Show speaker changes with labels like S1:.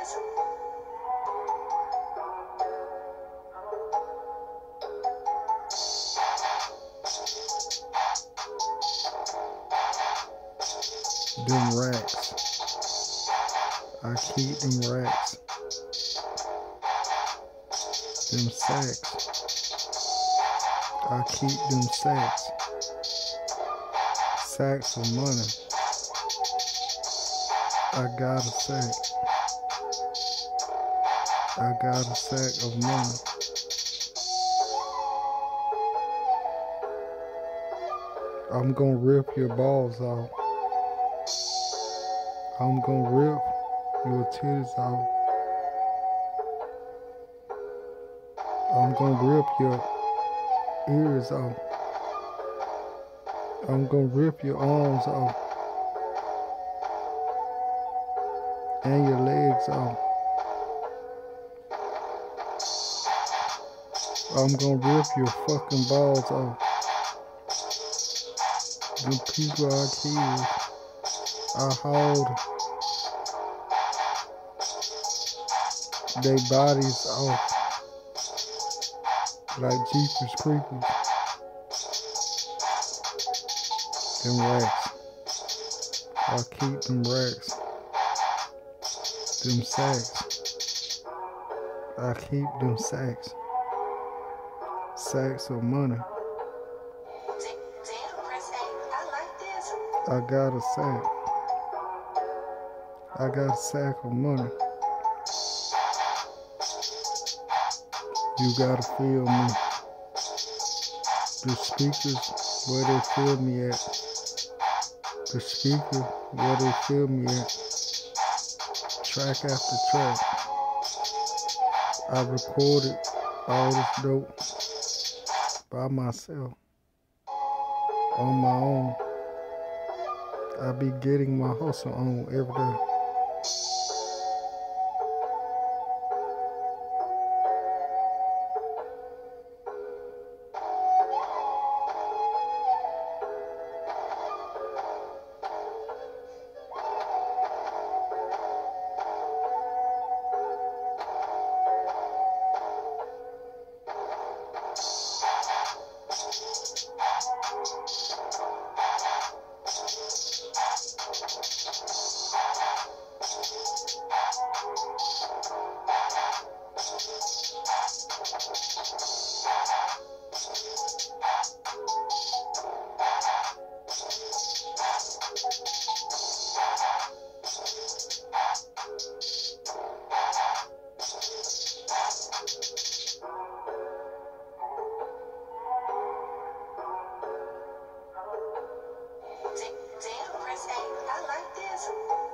S1: Them racks. I keep them racks. Them sacks. I keep them sacks. Sacks of money. I got a sack. I got a sack of money. I'm gonna rip your balls off. I'm gonna rip your titties off. I'm gonna rip your ears off. I'm gonna rip your arms off. And your legs off. I'm gonna rip your fucking balls off. The people I kill, I hold their bodies off like Jeepers Creepers. Them racks. I keep them racks. Them sacks. I keep them sacks. Sacks of money. I got a sack. I got a sack of money. You gotta feel me. The speakers, where they feel me at. The speaker, where they feel me at. Track after track. I recorded all this dope by myself on my own. I be getting my hustle on every day.
S2: Damn, Prince A, I like this.